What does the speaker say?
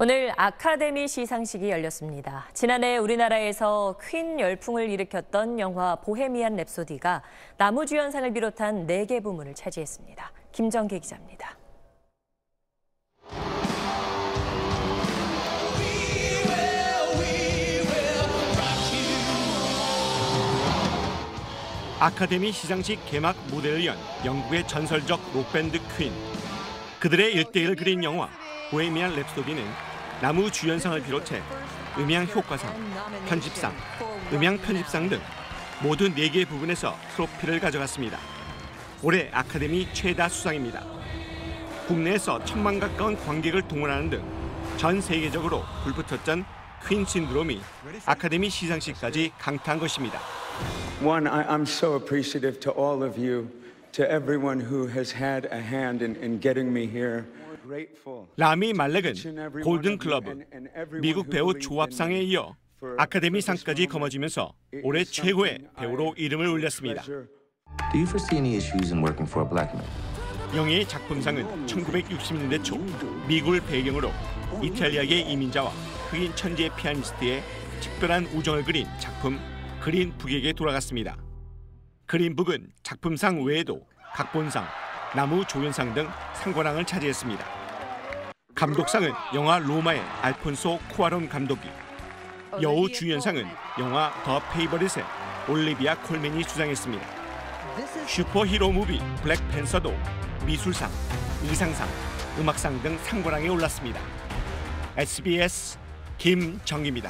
오늘 아카데미 시상식이 열렸습니다. 지난해 우리나라에서 퀸 열풍을 일으켰던 영화 보헤미안 랩소디가 나무주연상을 비롯한 4개 부문을 차지했습니다. 김정계 기자입니다. 아카데미 시상식 개막 무대를 연 영국의 전설적 록밴드 퀸. 그들의 일대를 그린 영화 보헤미안 랩소디는 나무 주연상을 비롯해 음향 효과상, 편집상, 음향 편집상 등 모두 4개 부분에서 트로피를 가져갔습니다. 올해 아카데미 최다 수상입니다. 국내에서 천만 가까운 관객을 동원하는 등 전 세계적으로 불붙었던 퀸 신드롬이 아카데미 시상식까지 강타한 것입니다. One, I'm so appreciative to all of you, to everyone who has had a hand in, in getting me here. 라미 말렉은 골든 글로브, 미국 배우 조합상에 이어 아카데미상까지 거머쥐면서 올해 최고의 배우로 이름을 올렸습니다. Do you foresee any issues in working for a black man? 영예의 작품상은 1960년대 초 미국을 배경으로 이탈리아계 이민자와 흑인 천재 피아니스트의 특별한 우정을 그린 작품 그린북에게 돌아갔습니다. 그린북은 작품상 외에도 각본상, 남우 조연상 등 삼관왕을 차지했습니다. 감독상은 영화 로마의 알폰소 쿠아론 감독이, 여우 주연상은 영화 더 페이버릿의 올리비아 콜맨이 수상했습니다. 슈퍼히어로 무비 블랙팬서도 미술상, 의상상, 음악상 등 삼관왕에 올랐습니다. SBS 김정입니다.